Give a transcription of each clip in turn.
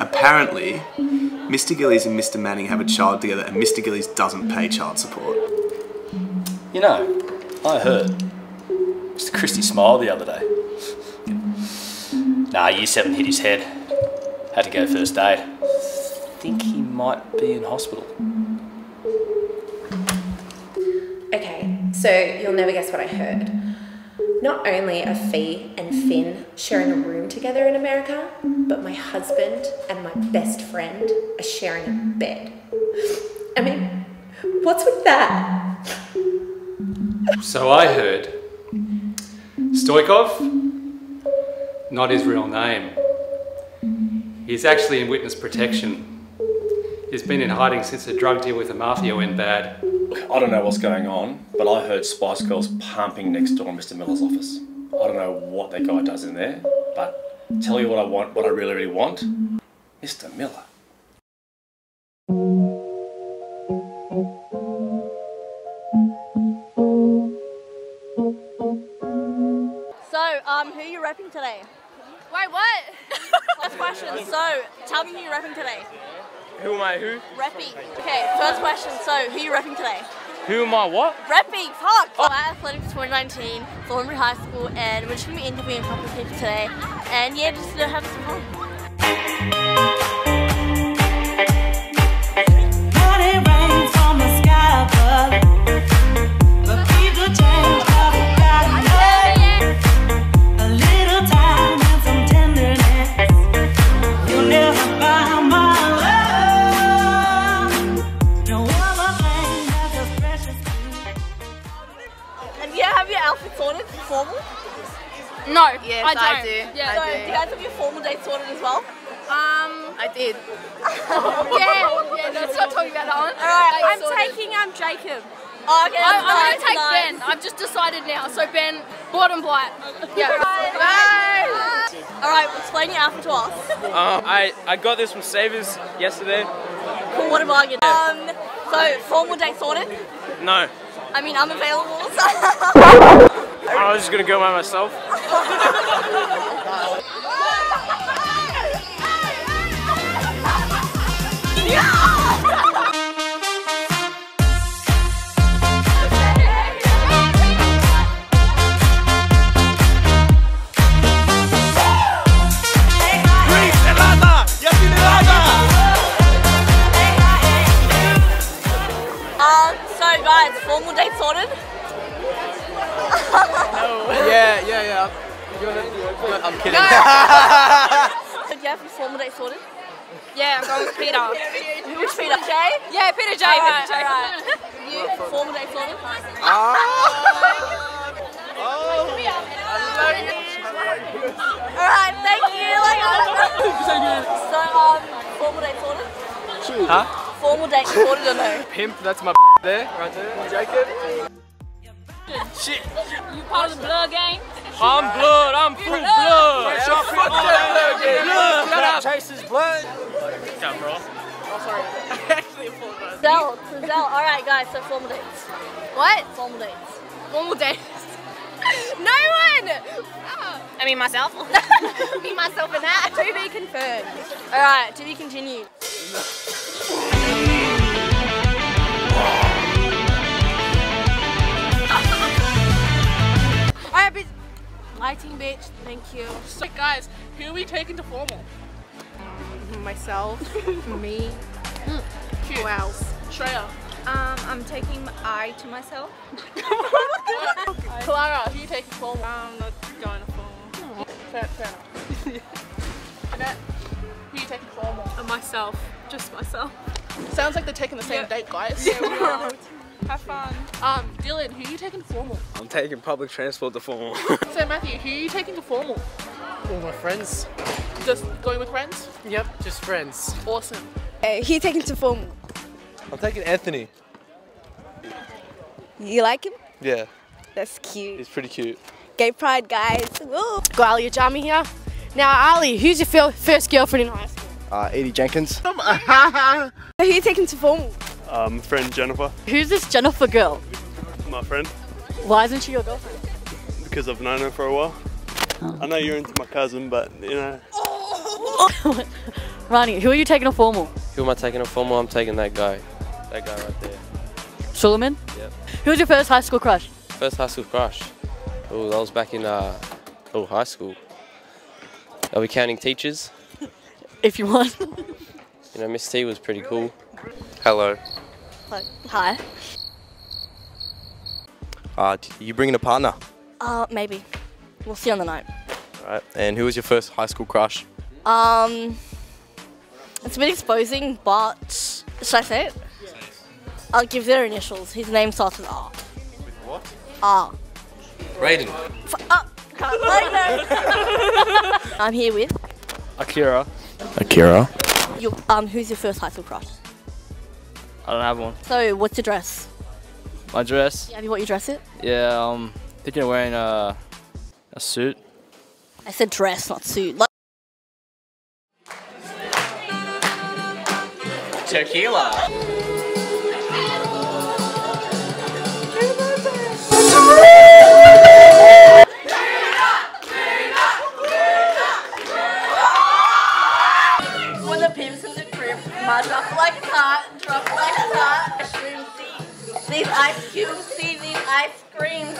Apparently, Mr. Gillies and Mr. Manning have a child together and Mr. Gillies doesn't pay child support. You know, I heard. Mr. Christie smiled the other day. Nah, year seven hit his head. Had to go first aid. Think he might be in hospital. Okay, so you'll never guess what I heard. Not only are Fee and Finn sharing a room together in America, but my husband and my best friend are sharing a bed. I mean, what's with that? So I heard. Stoikov? Not his real name. He's actually in witness protection. He's been in hiding since the drug deal with the mafia went bad. I don't know what's going on, but I heard Spice Girls pumping next door in Mr. Miller's office. I don't know what that guy does in there, but tell you what I want, what I really, really want, Mr. Miller. So, um, who are you repping today? Wait, what? First question. So, tell me who you're repping today. Who am I who? Reppy. Okay, first question. So, who are you repping today? Who am I what? Reppy, fuck! Oh. At Athletics 2019, Thornbury High School, and we're just gonna be interviewing a couple of people today. And yeah, just gonna have some fun. Formal? No, Yes, I don't. I do. Yeah. I do. do you guys have your formal date sorted as well? Um, I did. yeah, yeah, no, let's not talking about that one. Alright, I'm sorted. taking um Jacob. Oh, okay, I, I'm nice, gonna take nice. Ben. I've just decided now. So Ben, bottom blight. Yeah. Bye. Alright, explain your outfit to us. Uh, I, I got this from Savers yesterday. Cool, what a bargain. Um, so, formal date sorted? No, I mean, I'm available. So. I was just gonna go by myself. I'm kidding. So do you have your formal date sorted? Yeah, I'm going with Peter. Which Peter? Jay? Yeah, Peter J. Alright, Peter J. alright. You, formal date sorted? Alright, thank you. Like, so, um, formal date sorted? Huh? Formal date sorted or no? Pimp, that's my there, right there. Jacob. Shit, You part of the blur gang? I'm blood, I'm full blood. Yeah, Fuck fuck that that blood. blood. Blood. Chase's blood. Yeah, bro. Oh, sorry. Actually, apologize. Zell, to Zell. Alright, guys, so formal dates. What? Formal dates. Normal days. no one! Ah. I mean myself. Me, myself, and that. To be confirmed. Alright, to be continued. Lighting, bitch. Thank you. So guys, who are we taking to formal? Myself, me. Who else? Shreya. Um, I'm taking I to myself. Clara, who are you taking formal? I'm not going to formal. Fair, fair enough. Annette, who are you taking to formal? Uh, myself, just myself. Sounds like they're taking the same date, guys. Have fun. Um, Dylan, who are you taking to formal? I'm taking public transport to formal. So Matthew, who are you taking to formal? All my friends. Just going with friends? Yep, just friends. Awesome. Uh, who you taking to formal? I'm taking Anthony. You like him? Yeah, That's cute. he's pretty cute. Gay pride, guys. Woo. Galia Jami here. Now, Ali, who's your first girlfriend in high school? Uh, Edie Jenkins. Who are you taking to formal? Um, friend Jennifer, Who's this Jennifer girl? my friend, Why isn't she your girlfriend? because I've known her for a while. I know you're into my cousin, but you know. Ronnie, who are you taking a formal? Who am I taking a formal? I'm taking that guy. That guy right there. Suleiman? Yep. Who was your first high school crush? First high school crush. Oh, that was back in uh, oh high school. Are we counting teachers? If you want. You know, Miss T was pretty cool. Hello. Hi. Uh, you bringing a partner? Uh, maybe. We'll see on the night. Right. And who was your first high school crush? Um, it's a bit exposing, but should I say it? I'll give their initials. His name starts with R. With what? R. Raiden. F- uh, can't blame them. I'm here with Akira. Akira. you. Um, who's your first high school crush? I don't have one. So, what's your dress? My dress? Yeah, have you what you dress it? Yeah, um, thinking of wearing a, a suit. I said dress, not suit. Like- Tequila. These ice cubes, see these ice creams,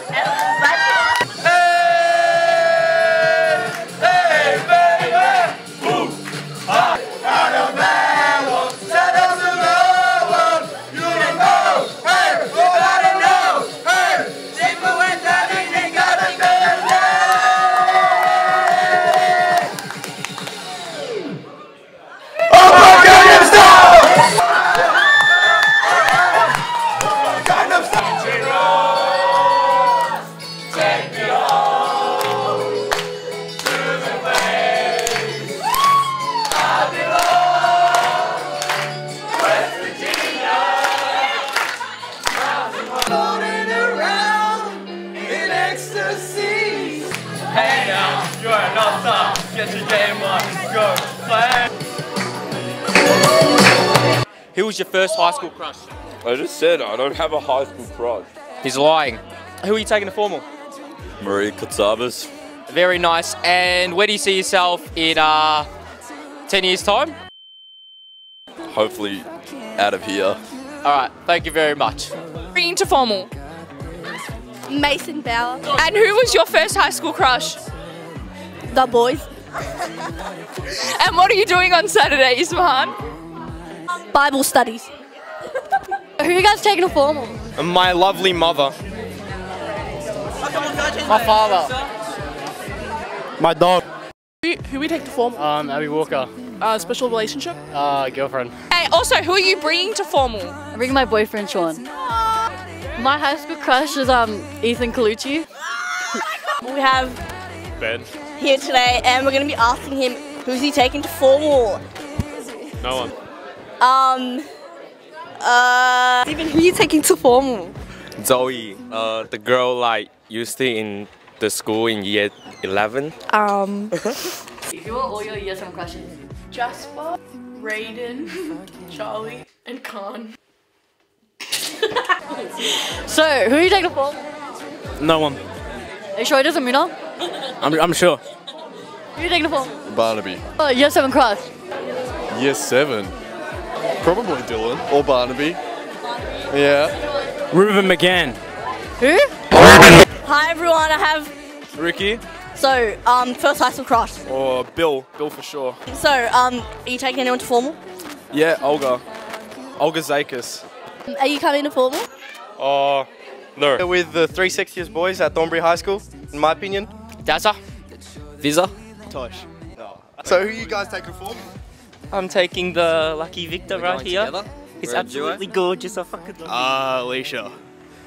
your first high school crush? I just said I don't have a high school crush. He's lying. Who are you taking to formal? Marie Katsabas. Very nice. And where do you see yourself in uh, 10 years' time? Hopefully out of here. All right, thank you very much. Bringing to formal. Mason Bauer. And who was your first high school crush? The boys. And what are you doing on Saturday, Ismahan? Bible studies. Who are you guys taking a formal? My lovely mother. My father. My dog. Who, who we take to formal? Um, Abby Walker. Uh, special relationship? Uh, girlfriend. Hey, also, who are you bringing to formal? I'm bringing my boyfriend Sean. My high school crush is um Ethan Colucci. We have Ben. here today, and we're going to be asking him who's he taking to formal. No one. Um. Uh. Steven, who are you taking to formal? Zoe, uh, the girl like you stay in the school in year 11. Um. If you want all your year seven crushes, Jasper, Raiden, Charlie, and Khan. so who are you taking to formal? No one. Are you sure it doesn't mean up? I'm, I'm sure. Who are you taking to formal? Barnaby. Oh, year seven crush. Year seven. Probably Dylan or Barnaby. Yeah. Reuben McGann. Who? Hi everyone, I have Ricky so um first high school crush. or Bill. Bill for sure. So um, are you taking anyone to formal? Yeah, Olga. Olga Zakis. Are you coming to formal? Oh, no. With the 360th boys at Thornbury High School, in my opinion. Daza. Visa. Tosh. So who are you guys taking for? I'm taking the lucky Victor We're right going here. together? He's We're absolutely gorgeous. I fucking love him. Ah, Alicia.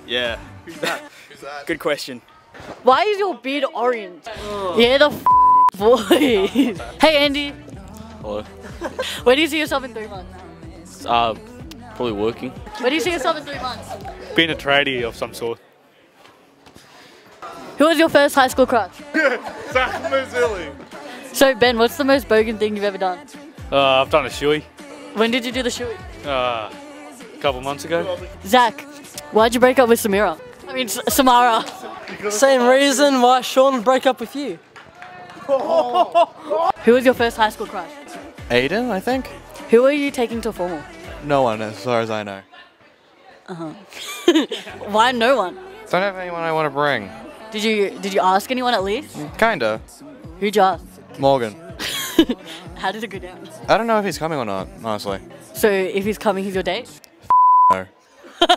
Yeah. Who's that? Who's that? Good question. Why is your beard orange? Yeah, the f- voice. hey, Andy. Hello. Where do you see yourself in three months? Uh, probably working. Where do you see yourself in three months? Being a tradie of some sort. Who was your first high school crush? Zach Mazzilli. So, Ben, what's the most bogan thing you've ever done? Uh, I've done a shoey. When did you do the shoey? Uh, a couple months ago. Zach, why'd you break up with Samira? I mean, S- Samara. Same reason why Sean broke up with you. Who was your first high school crush? Aiden, I think. Who are you taking to formal? No one, as far as I know. Uh huh. Why no one? Don't have anyone I want to bring. Did you did you ask anyone at least? Kinda. Who'd you ask? Morgan. How did it go down? I don't know if he's coming or not, honestly. So if he's coming, he's your date. No.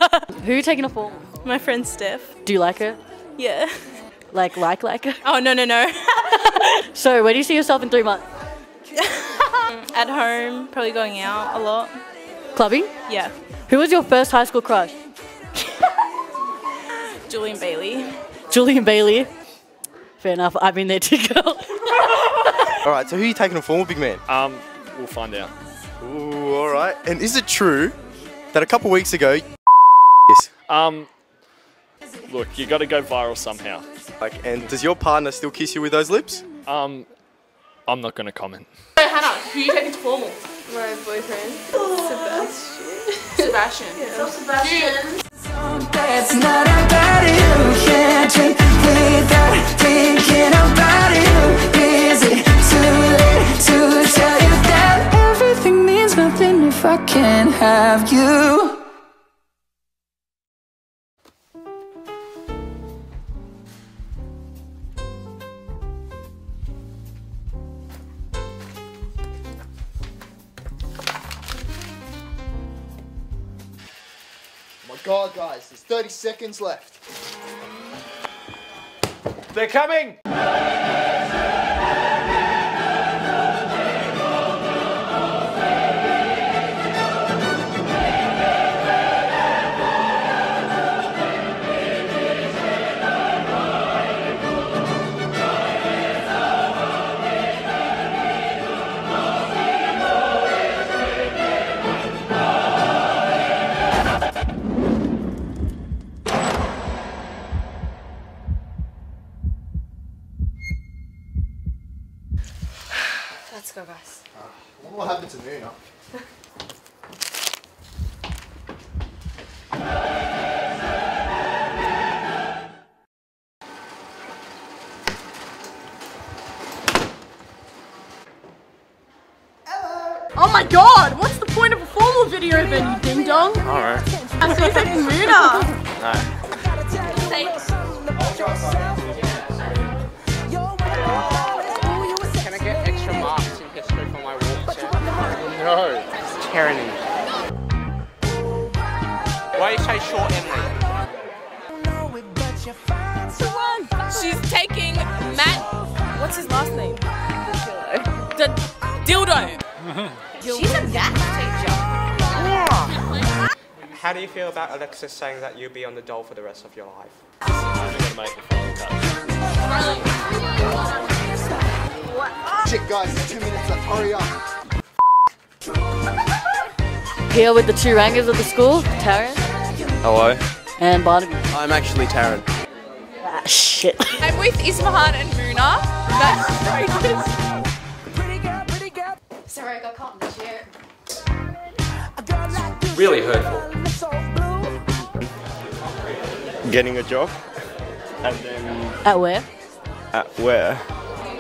Who are you taking to formal? My friend Steph. Do you like her? Yeah. Like like like her? Oh no no no. So where do you see yourself in three months? At home, probably going out a lot. Clubbing? Yeah. Who was your first high school crush? Julian Bailey. Julian Bailey. Fair enough. I've been there too, girl. All right, so who are you taking to formal, big man? Um, we'll find out. Ooh, all right. And is it true that a couple weeks ago, yes, Um, look, you got to go viral somehow. like, and does your partner still kiss you with those lips? Um, I'm not going to comment. Hey Hannah, who are you taking to formal? My boyfriend. Sebastian. Sebastian. That's not about you. Can't drink without thinking about I can't have you? Oh my god, guys, there's 30 seconds left. They're coming! My god, what's the point of a formal video then, you ding dong? Alright. I'm so taking Muna. No. Can I get extra marks in history for my walk? No. It's tyranny. Why you say short Emily? She's taking Matt. What's his last name? The dildo. She's a math teacher. How do you feel about Alexis saying that you'll be on the doll for the rest of your life? Shit, guys, there's two minutes left. Hurry up. Here with the two rangers of the school, Taryn Hello. and Barnaby. I'm actually Taryn. Ah, shit. I'm with Ismahan and Muna. That's Sorry, Really hurtful. Getting a job. And then At where? at where?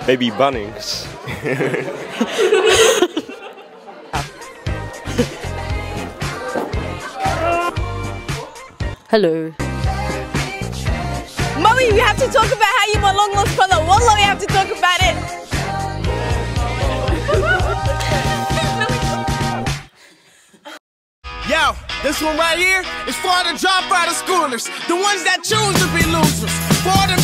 Maybe Bunnings. Hello. Mummy, we have to talk about how you my long lost brother. Wallah, we have to talk about it. This one right here is for the dropout of schoolers, the ones that choose to be losers. For the